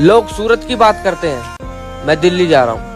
लोग सूरत की बात करते हैं। मैं दिल्ली जा रहा हूँ।